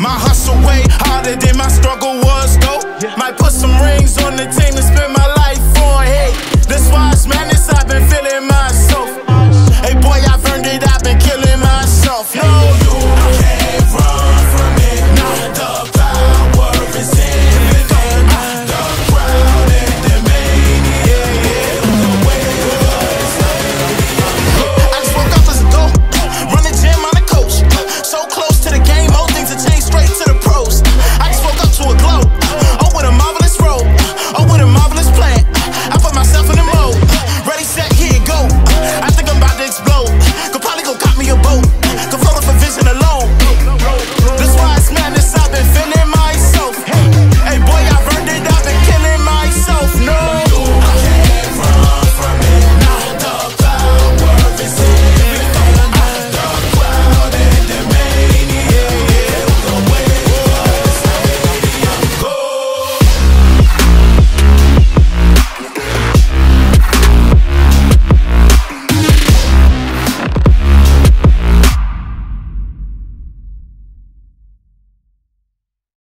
My hustle way harder than my